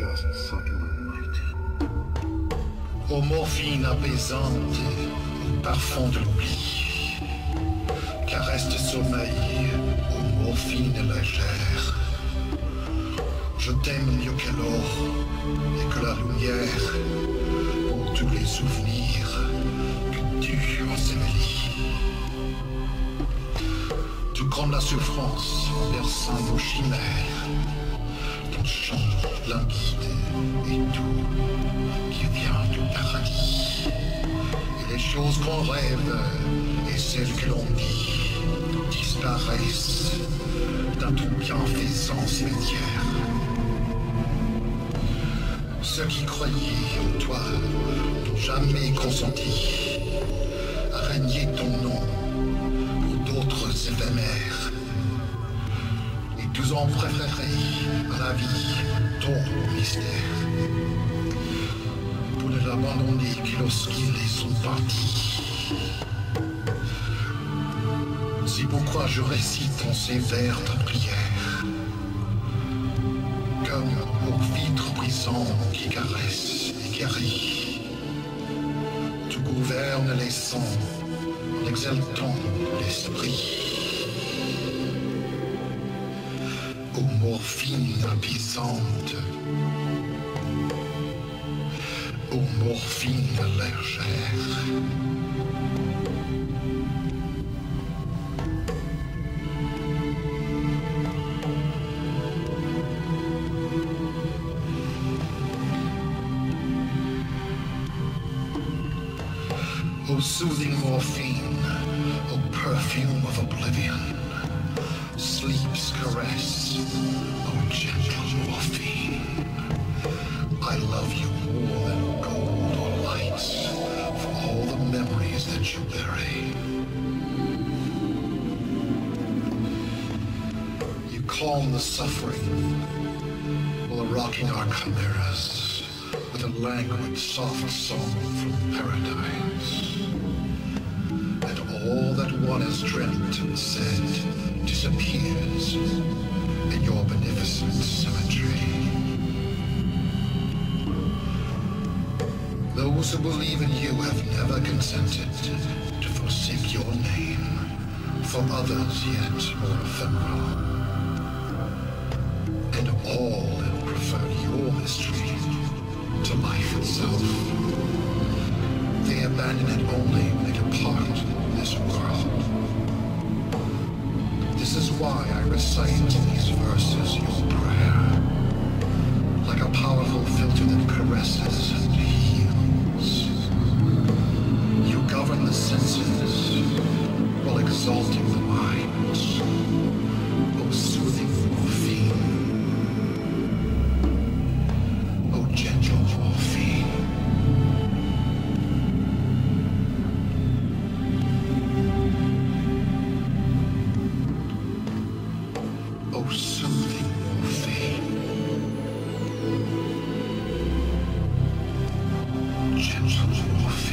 just subtle and mighty. Aux parfum de l'oubli. Caresse de sommeil, aux morphines légères. Je t'aime mieux que l'or et que la lumière pour tous les souvenirs que tu ensevelis. Tout comme la souffrance versant nos chimères, ton chant et doux qui vient du paradis. Et les choses qu'on rêve et celles que l'on dit disparaissent dans ton bienfaisance cimetière. Ceux qui croyaient en toi n'ont jamais consenti à régner ton nom pour d'autres éphémères. Et tous ont préféré à la vie ton mystère pour ne l'abandonner que lorsqu'ils sont partis. C'est pourquoi je récite en ces vers ta prière comme au vitre brisant qui caresse et guérit. Tu gouvernes les en exaltant l'esprit. Ô morphine apaisante, ô morphine légère. O soothing morphine, O perfume of oblivion, sleep's caress, O gentle morphine. I love you more than gold or lights for all the memories that you bury. You calm the suffering while rocking our chimeras with a languid, soft song from paradise. And all that one has dreamt and said disappears in your beneficent symmetry. Those who believe in you have never consented to forsake your name for others yet more ephemeral. And all have preferred your mystery to life itself. They abandon it only when they depart this world. Why I recite these verses your prayer, like a powerful filter that caresses Jesus, meu filho.